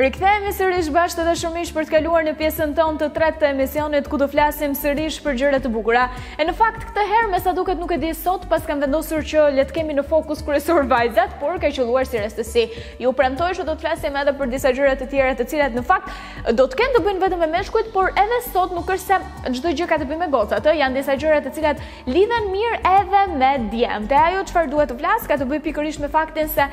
Rikthehemi sërish bashkë dhe shumë, miq, për të kaluar në pjesën tonë të tretë të emisionit ku do flasim sërish për gjëra të bukura. E në fakt këtë herë me sa duket nuk e di sot pse kam vendosur që le të kemi në fokus kryesor vajzat, por ka qëlluar si rastësi. Ju premtoj që do të flasim edhe për disa gjëra të tjera të cilat në fakt do të kenë të bëjnë vetëm me meshkujt, por edhe sot nuk është se çdo gjë ka të bëjë me gocat, ë janë disa gjëra të cilat lidhen mirë edhe me djemtë. E ajo çfarë dua të flas ka të bëjë pikërisht me faktin se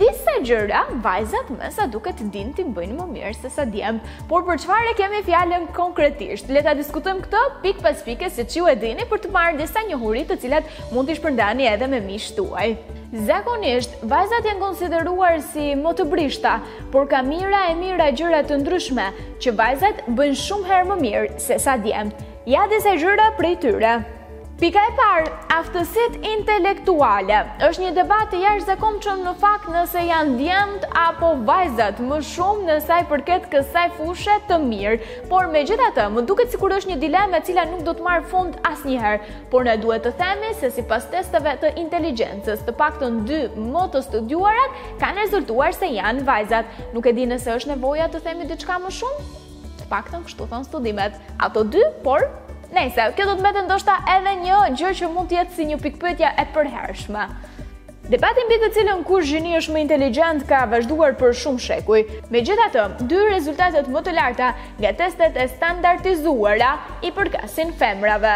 disa gjëra vajzat me sa duket dinë t'i bëjnë më mirë se sa djemtë. Por për çfarë e kemi fjalën konkretisht? Le ta diskutojmë këtë pikë pas pike siç ju e dini për të marrë disa njohuri të cilat mund t'i shpërndani edhe me miqtë tuaj. Zakonisht, vajzat janë konsideruar si më të brishta, por ka mijëra e mijëra gjëra të ndryshme që vajzat bëjnë shumë herë më mirë se sa djemtë. Ja disa gjëra prej tyre. Pika e parë, aftësitë intelektuale. Është një debat i jashtëzakonshëm në fakt nëse janë djemtë apo vajzat më shumë për sa i përket kësaj fushe të mirë. Por megjithatë, më duket sikur është një dilemë e cila nuk do të marrë fund asnjëherë. Por ne duhet të themi se sipas testeve të inteligjencës, të paktën dy më të studiuarat kanë rezultuar se janë vajzat. Nuk e di nëse është nevoja të themi diçka më shumë? Të paktën kështu thonë studimet. Ato dy, por nejse, kjo do të mbetet ndoshta edhe një gjë që mund të jetë si një pikëpyetje e përhershme. Debati mbi të cilën kush gjini është më inteligjente ka vazhduar për shumë shekuj. Megjithatë, dy rezultatet më të larta nga testet e standardizuara i përkasin femrave.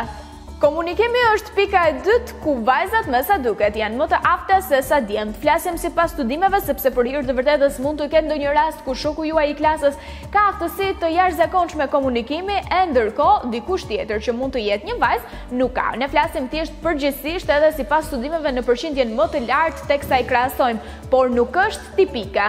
Komunikimi është pika e dytë ku vajzat me sa duket janë më të afta se sa djemtë. Flasim sipas studimeve sepse për hir të së vërtetës mund të ketë ndonjë rast ku shoku juaj i klasës ka aftësi të jashtëzakonshme komunikimi e ndërkohë dikush tjetër që mund të jetë një vajzë nuk ka. Ne flasim thjesht përgjithësisht edhe sipas studimeve në përqindjen më të lartë teksa i krahasojmë, por nuk është tipike.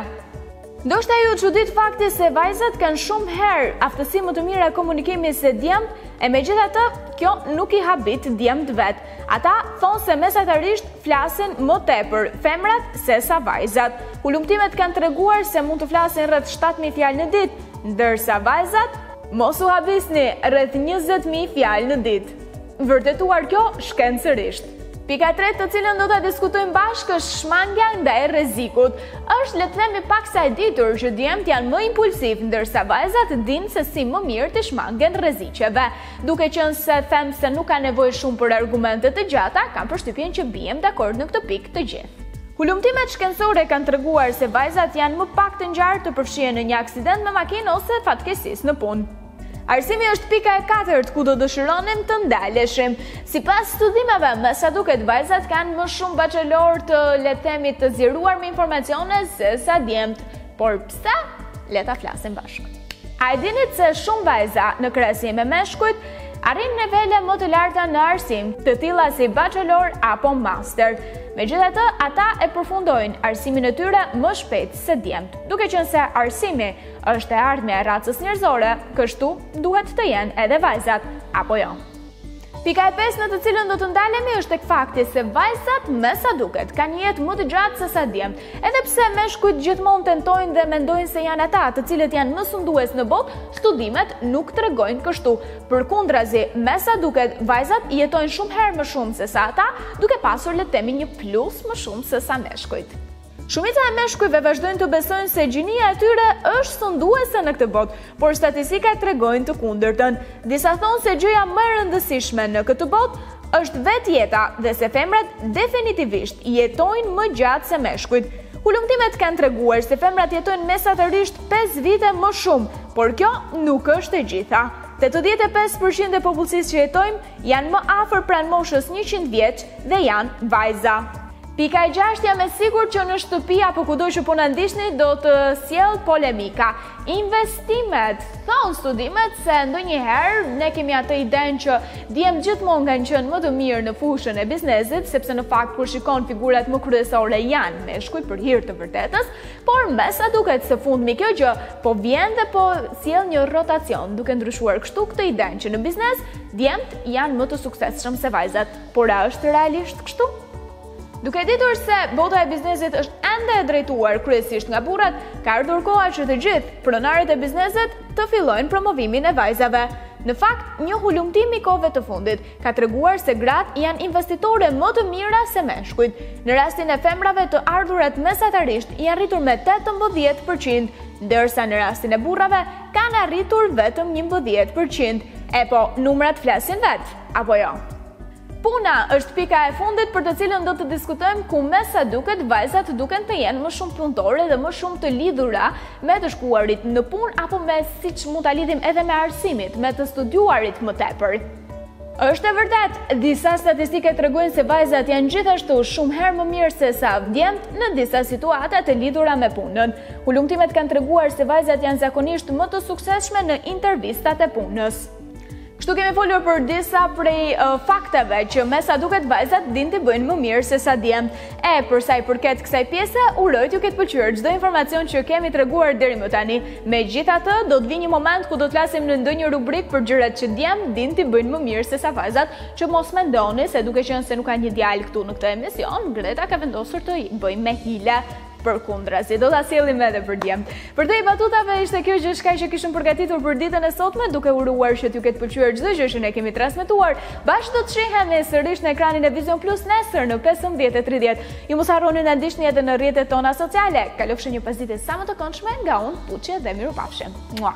Ndoshta ju çudit fakti se vajzat kanë shumë herë aftësi më të mira komunikimi se djemtë, e megjithatë kjo nuk i habit djemtë vetë. Ata thonë se mesatarisht flasin më tepër femrat se sa vajzat. Hulumtimet kanë treguar se mund të flasin rreth shtatë mijë fjalë në ditë, ndërsa vajzat mos u habisni rreth njëzet mijë fjalë në ditë. Vërtetuar kjo shkencërisht. Pika e tretë të cilën do ta diskutojmë bashkë është shmangia ndaj rrezikut. Është le të themi paksa e ditur që djemtë janë më impulsivë, ndërsa vajzat dinë se si më mirë t'u shmangen rreziqeve. Duke qenë se them se nuk ka nevojë shumë për argumente të gjata, kam përshtypjen që biem dakord në këtë pikë të gjithë. Hulumtimet shkencore kanë treguar se vajzat janë më pak të ngjarë të përfshihen në një aksident me makinë ose fatkeqësi në punë. Arsimi është pika e katërt ku do dëshironim të ndaleshim. Sipas studimeve, me sa duket vajzat kanë më shumë bachelor të, le të themi, të zgjeruar me informacione se sa djemët. Por pse? Le të flasim bashkë. A e dinit se shumë vajza në krahasim me meshkujt, arrin nivele më të larta në arsim, të tilla si bachelor apo master. Megjithatë, ata e përfundojnë arsimin e tyre më shpejt se djemtë, duke qenë se arsimi Është e ardhmja e racës njerëzore, kështu duhet të jenë edhe vajzat, apo jo? Pika e pesë në të cilën do të ndalemi është tek fakti se vajzat me sa duket kanë jetë më të gjatë se sa djemtë. Edhe pse meshkujt gjithmonë tentojnë dhe mendojnë se janë ata të cilët janë më sundues në botë, studimet nuk tregojnë kështu. Përkundrazi, me sa duket vajzat jetojnë shumë herë më shumë se sa ata, duke pasur le të themi një plus më shumë se sa meshkujt. Shumica e meshkujve vazhdojnë të besojnë se gjinia e tyre është sunduese në këtë botë, por statistikat tregojnë të kundërtën. Disa thonë se gjëja më e rëndësishme në këtë botë është vetë jeta dhe se femrat definitivisht jetojnë më gjatë se meshkujt. Hulumtimet kanë treguar se femrat jetojnë mesatërisht 5 vite më shumë, por kjo nuk është e gjitha. 85% e popullsisë që jetojmë janë më afër pranë moshës 100 vjeç dhe janë vajza. Pika e gjashtë jam e sigurt që në shtëpi apo kudo që po na ndiqni do të sjellë polemika. Investimet. Thonë studimet se ndonjëherë ne kemi atë idenë që djemtë gjithmonë kanë qenë më të mirë në fushën e biznesit, sepse në fakt kur shikon figurat më kryesore janë meshkuj për hir të vërtetës, por me sa duket së fundmi kjo gjë po vjen dhe po sjell një rotacion, duke ndryshuar kështu këtë idenë që në biznes djemtë janë më të suksesshëm se vajzat. Por a është realisht kështu? Duke e ditur se bota e biznesit është ende e drejtuar kryesisht nga burrat, ka ardhur koha që të gjithë pronarët e biznesit të fillojnë promovimin e vajzave. Në fakt, një hulumtim i kohëve të fundit ka treguar se gratë janë investitore më të mira se meshkujt. Në rastin e femrave të ardhurat mesatarisht janë rritur me 18%, ndërsa në rastin e burrave kanë arritur vetëm 11%. E po, numrat flasin vetë. apo jo. Puna është pika e fundit për të cilën do të diskutojmë ku me sa duket vajzat duken të jenë më shumë punëtore dhe më shumë të lidhura me të shkuarit në punë apo me siç mund ta lidhim edhe me arsimin, me të studiuarit më tepër. Është e vërtetë, disa statistika tregojnë se vajzat janë gjithashtu shumë herë më mirë se sa djemtë në disa situata të lidhura me punën. Hulumtimet kanë treguar se vajzat janë zakonisht më të suksesshme në intervistat e punës. Kështu kemi folur për disa prej fakteve që me sa duket vajzat dinë t'i bëjnë më mirë sesa djemtë. E, përsa i përket kësaj pjese, uroj t'ju ketë pëlqyer çdo informacion që kemi treguar deri më tani. Megjithatë, do të vijë një moment ku do të flasim në ndonjë rubrikë për gjërat që djemtë dinë t'i bëjnë më mirë sesa vajzat, që mos mendoni se duke qenë se nuk ka një djalë këtu në këtë emision, Greta ka vendosur të bëjmë me hile. Përkundrazi, do ta sjellim edhe për djem. Përtej batutave ishte kjo gjithçka që kishim përgatitur për ditën e sotme, duke uruar që t'ju ketë pëlqyer çdo gjë që ne kemi transmetuar. Bashkë do të shihemi sërish në ekranin e Vizion Plus nesër në 15:30. Ju mos harroni na ndiqni edhe në rrjetet tona sociale. Kalofshi një pasdite sa më të këndshme nga unë puçe dhe mirupafshim. Mua.